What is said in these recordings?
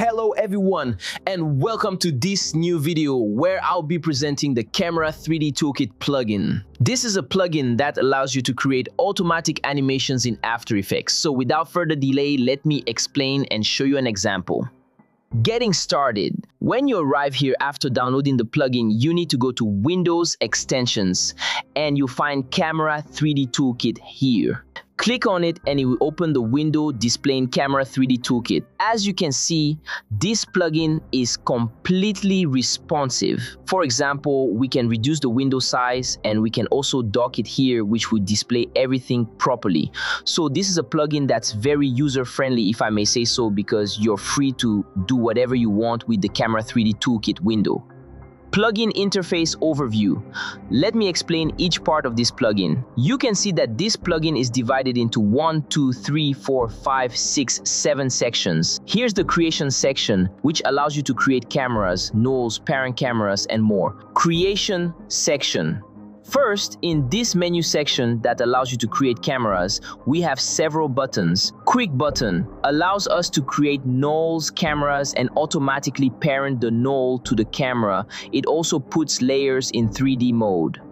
Hello everyone and welcome to this new video where I'll be presenting the Camera 3D Toolkit plugin. This is a plugin that allows you to create automatic animations in After Effects. So without further delay, let me explain and show you an example. Getting started. When you arrive here after downloading the plugin, you need to go to Windows Extensions and you'll find Camera 3D Toolkit here. Click on it and it will open the window displaying Camera 3D Toolkit. As you can see, this plugin is completely responsive. For example, we can reduce the window size and we can also dock it here which will display everything properly. So this is a plugin that's very user-friendly if I may say so because you're free to do whatever you want with the Camera 3D Toolkit window. Plugin interface overview. Let me explain each part of this plugin. You can see that this plugin is divided into 1, 2, 3, 4, 5, 6, 7 sections. Here's the creation section, which allows you to create cameras, nulls, parent cameras, and more. Creation section. First, in this menu section that allows you to create cameras, we have several buttons. Quick button allows us to create nulls, cameras, and automatically parent the null to the camera. It also puts layers in 3D mode.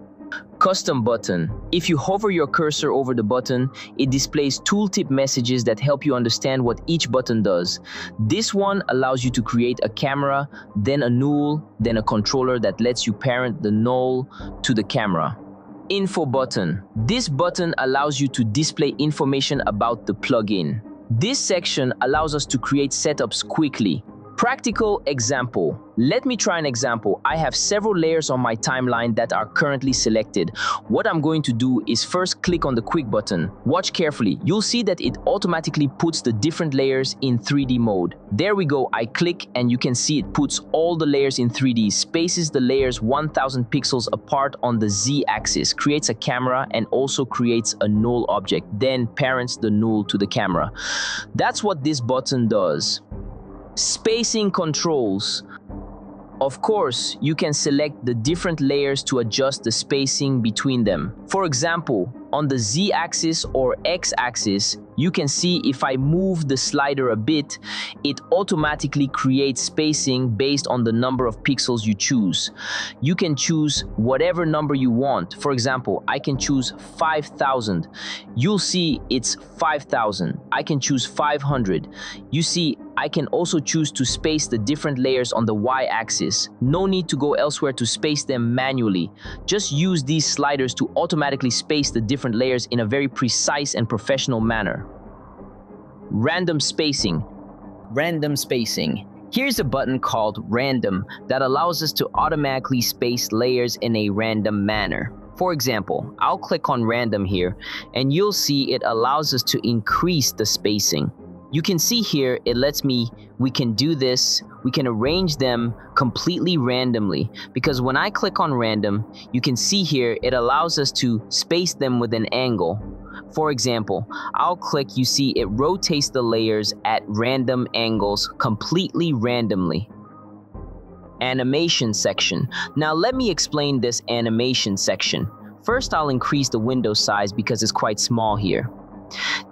Custom button. If you hover your cursor over the button, it displays tooltip messages that help you understand what each button does. This one allows you to create a camera, then a null, then a controller that lets you parent the null to the camera. Info button. This button allows you to display information about the plugin. This section allows us to create setups quickly. Practical example. Let me try an example. I have several layers on my timeline that are currently selected. What I'm going to do is first click on the quick button. Watch carefully. You'll see that it automatically puts the different layers in 3D mode. There we go. I click and you can see it puts all the layers in 3D, spaces the layers 1000 pixels apart on the Z axis, creates a camera and also creates a null object, then parents the null to the camera. That's what this button does. Spacing controls. Of course, you can select the different layers to adjust the spacing between them. For example, on the z-axis or x-axis, you can see if I move the slider a bit, it automatically creates spacing based on the number of pixels you choose. You can choose whatever number you want. For example, I can choose 5000. You'll see it's 5000. I can choose 500. You see, I can also choose to space the different layers on the y-axis. No need to go elsewhere to space them manually. Just use these sliders to automatically space the different layers in a very precise and professional manner. Random spacing. Random spacing. Here's a button called Random that allows us to automatically space layers in a random manner. For example, I'll click on Random here and you'll see it allows us to increase the spacing. You can see here, it lets me, we can do this, we can arrange them completely randomly because when I click on random, you can see here, it allows us to space them with an angle. For example, I'll click, you see it rotates the layers at random angles completely randomly. Animation section. Now let me explain this animation section. First, I'll increase the window size because it's quite small here.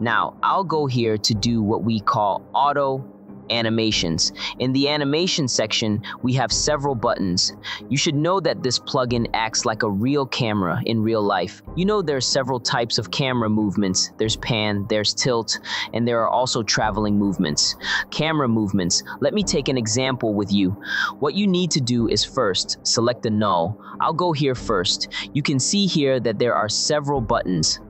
Now, I'll go here to do what we call auto animations. In the animation section, we have several buttons. You should know that this plugin acts like a real camera in real life. You know there are several types of camera movements. There's pan, there's tilt, and there are also traveling movements. Camera movements. Let me take an example with you. What you need to do is first select the null. I'll go here first. You can see here that there are several buttons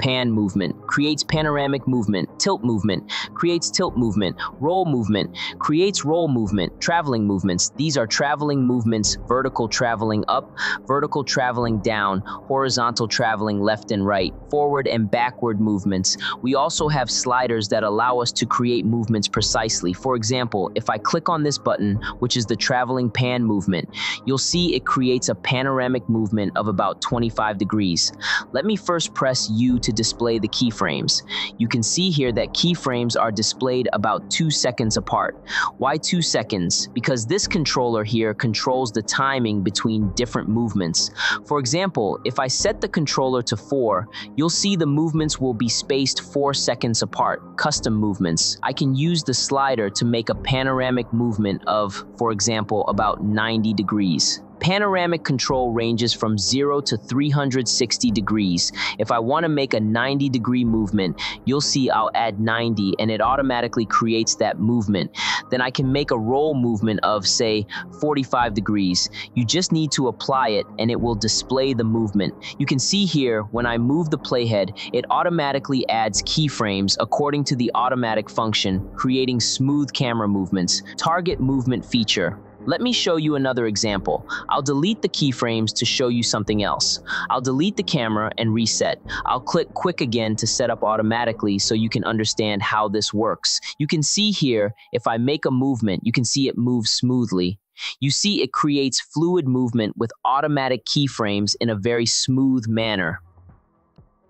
pan movement, creates panoramic movement, tilt movement, creates tilt movement, roll movement, creates roll movement, traveling movements. These are traveling movements, vertical traveling up, vertical traveling down, horizontal traveling left and right, forward and backward movements. We also have sliders that allow us to create movements precisely. For example, if I click on this button, which is the traveling pan movement, you'll see it creates a panoramic movement of about 25 degrees. Let me first press U to display the keyframes. You can see here that keyframes are displayed about two seconds apart. Why two seconds? Because this controller here controls the timing between different movements. For example, if I set the controller to four, you'll see the movements will be spaced four seconds apart, custom movements. I can use the slider to make a panoramic movement of, for example, about 90 degrees. Panoramic control ranges from 0 to 360 degrees. If I want to make a 90 degree movement, you'll see I'll add 90 and it automatically creates that movement. Then I can make a roll movement of, say, 45 degrees. You just need to apply it and it will display the movement. You can see here, when I move the playhead, it automatically adds keyframes according to the automatic function, creating smooth camera movements. Target movement feature. Let me show you another example. I'll delete the keyframes to show you something else. I'll delete the camera and reset. I'll click quick again to set up automatically so you can understand how this works. You can see here, if I make a movement, you can see it moves smoothly. You see it creates fluid movement with automatic keyframes in a very smooth manner.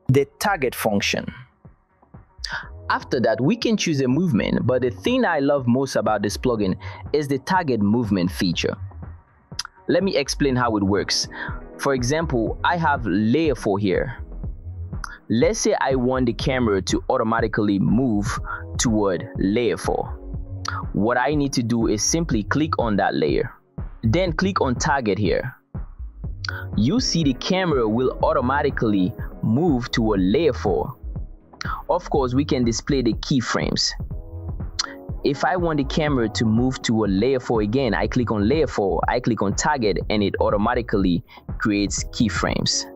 The target function. After that, we can choose a movement, but the thing I love most about this plugin is the target movement feature. Let me explain how it works. For example, I have layer 4 here. Let's say I want the camera to automatically move toward layer 4. What I need to do is simply click on that layer. Then click on target here. You see the camera will automatically move to a layer 4 of course, we can display the keyframes. If I want the camera to move to a layer 4 again, I click on layer 4, I click on target and it automatically creates keyframes.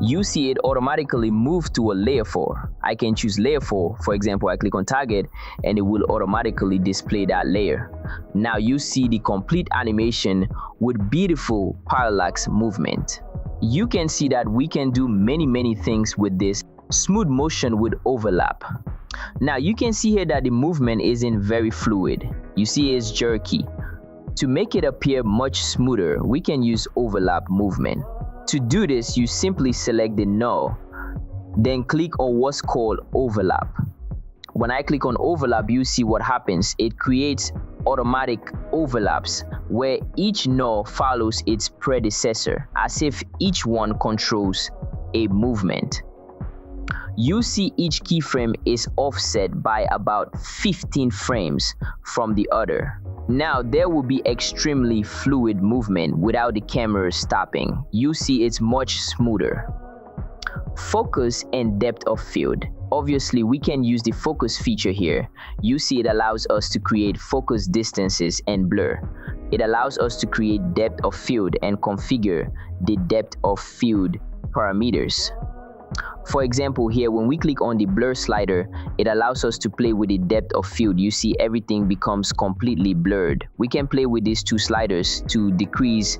You see it automatically move to a layer 4. I can choose layer 4. For example, I click on target and it will automatically display that layer. Now you see the complete animation with beautiful parallax movement. You can see that we can do many many things with this smooth motion with overlap. Now you can see here that the movement isn't very fluid. You see it's jerky. To make it appear much smoother, we can use overlap movement. To do this, you simply select the null, then click on what's called overlap. When I click on overlap, you see what happens. It creates automatic overlaps where each null follows its predecessor as if each one controls a movement you see each keyframe is offset by about 15 frames from the other. Now there will be extremely fluid movement without the camera stopping. You see it's much smoother. Focus and depth of field. Obviously, we can use the focus feature here. You see it allows us to create focus distances and blur. It allows us to create depth of field and configure the depth of field parameters. For example, here when we click on the blur slider, it allows us to play with the depth of field. You see everything becomes completely blurred. We can play with these two sliders to decrease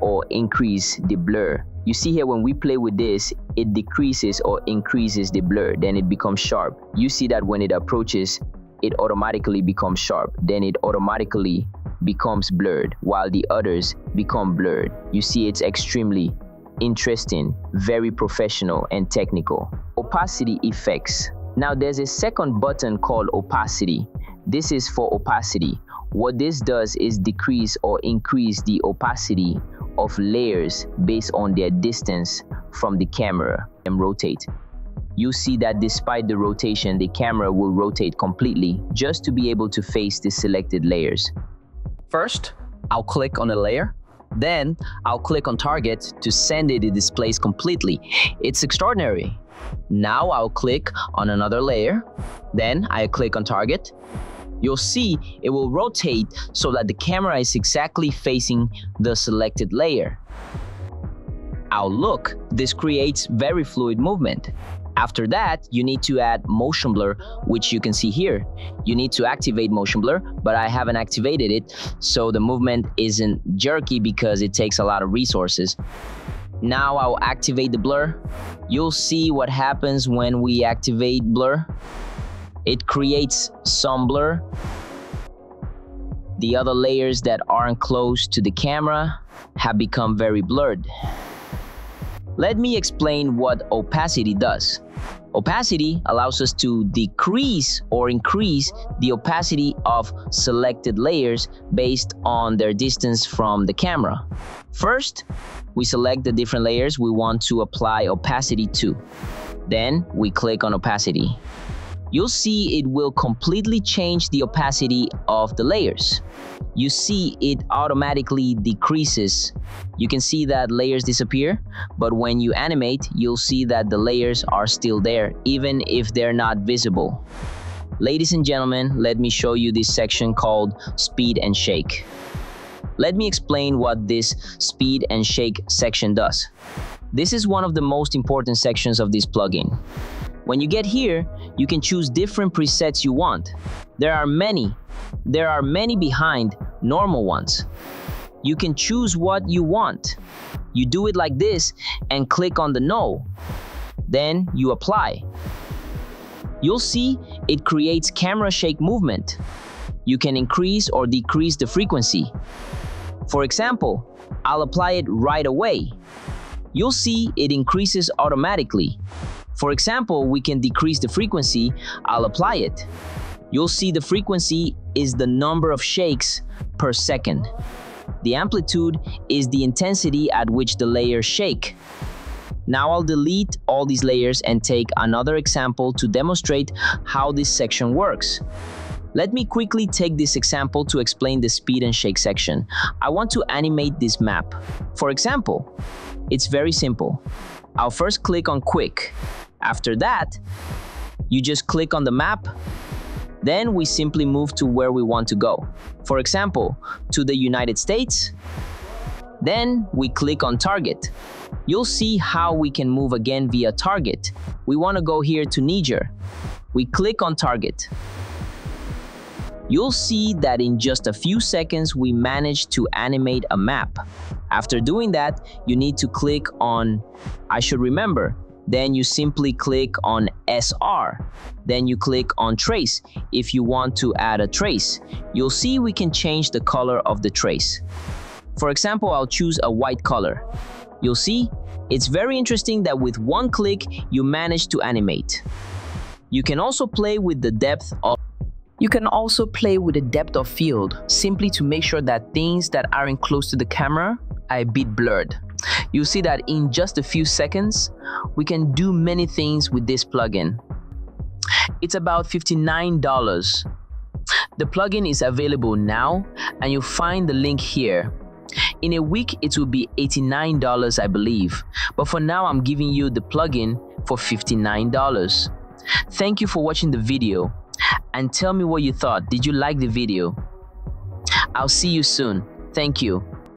or increase the blur. You see here when we play with this, it decreases or increases the blur, then it becomes sharp. You see that when it approaches, it automatically becomes sharp, then it automatically becomes blurred, while the others become blurred. You see it's extremely interesting, very professional and technical. Opacity effects. Now there's a second button called opacity. This is for opacity. What this does is decrease or increase the opacity of layers based on their distance from the camera and rotate. You see that despite the rotation, the camera will rotate completely just to be able to face the selected layers. First, I'll click on a layer then I'll click on target to send it the displays completely. It's extraordinary. Now I'll click on another layer. Then I click on target. You'll see it will rotate so that the camera is exactly facing the selected layer. I'll look, this creates very fluid movement. After that, you need to add motion blur, which you can see here. You need to activate motion blur, but I haven't activated it, so the movement isn't jerky because it takes a lot of resources. Now I'll activate the blur. You'll see what happens when we activate blur. It creates some blur. The other layers that aren't close to the camera have become very blurred. Let me explain what opacity does. Opacity allows us to decrease or increase the opacity of selected layers based on their distance from the camera. First, we select the different layers we want to apply opacity to. Then we click on opacity you'll see it will completely change the opacity of the layers. You see it automatically decreases. You can see that layers disappear, but when you animate, you'll see that the layers are still there, even if they're not visible. Ladies and gentlemen, let me show you this section called Speed and Shake. Let me explain what this Speed and Shake section does. This is one of the most important sections of this plugin. When you get here, you can choose different presets you want. There are many. There are many behind normal ones. You can choose what you want. You do it like this and click on the no. Then you apply. You'll see it creates camera shake movement. You can increase or decrease the frequency. For example, I'll apply it right away. You'll see it increases automatically. For example, we can decrease the frequency, I'll apply it. You'll see the frequency is the number of shakes per second. The amplitude is the intensity at which the layers shake. Now I'll delete all these layers and take another example to demonstrate how this section works. Let me quickly take this example to explain the speed and shake section. I want to animate this map. For example, it's very simple. I'll first click on quick after that, you just click on the map, then we simply move to where we want to go. For example, to the United States, then we click on target. You'll see how we can move again via target. We want to go here to Niger. We click on target. You'll see that in just a few seconds we managed to animate a map. After doing that, you need to click on I should remember then you simply click on SR. Then you click on trace if you want to add a trace. You'll see we can change the color of the trace. For example, I'll choose a white color. You'll see, it's very interesting that with one click, you manage to animate. You can also play with the depth of you can also play with the depth of field, simply to make sure that things that aren't close to the camera are a bit blurred. You'll see that in just a few seconds, we can do many things with this plugin. It's about $59. The plugin is available now and you'll find the link here. In a week, it will be $89, I believe. But for now, I'm giving you the plugin for $59. Thank you for watching the video and tell me what you thought. Did you like the video? I'll see you soon. Thank you.